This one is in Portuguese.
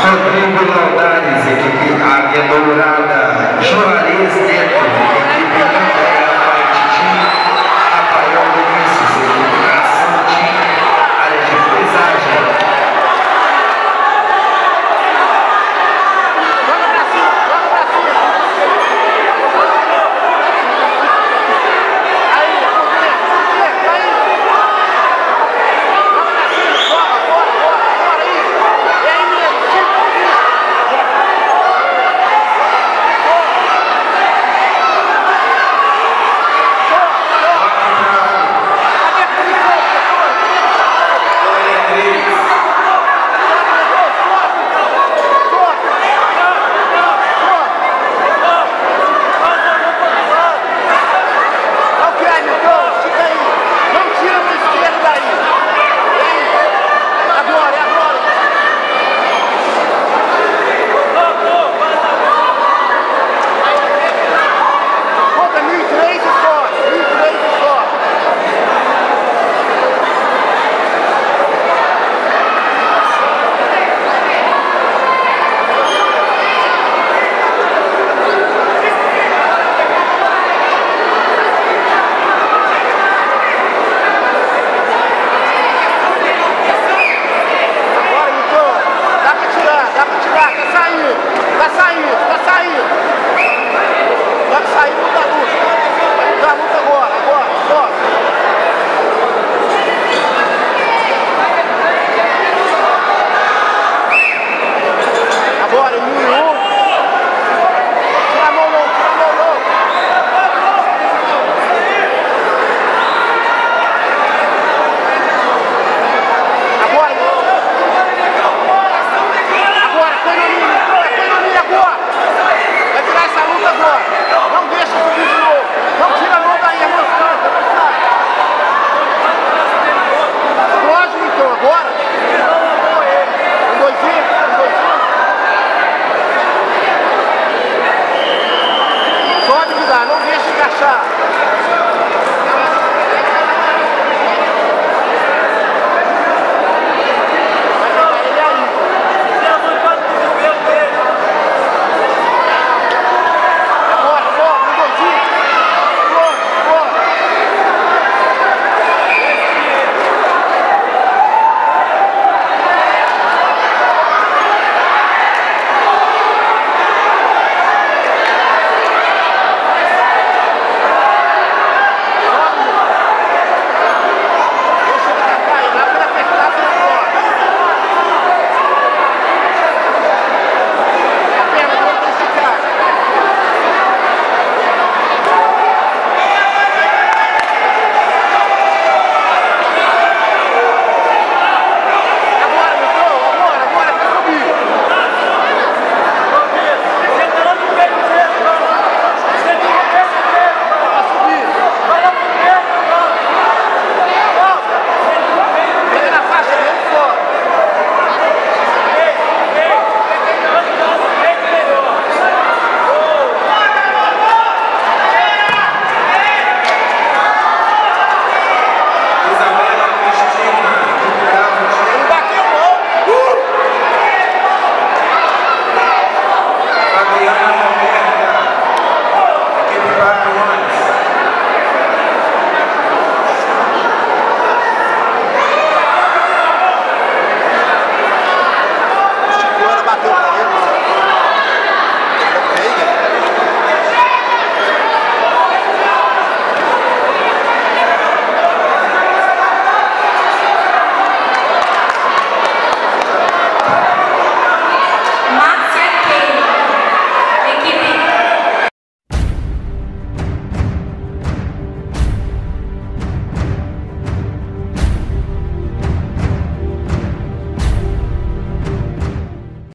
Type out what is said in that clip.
Rodrigo Laudares, equipe Águia Dourada, Juarez Neto.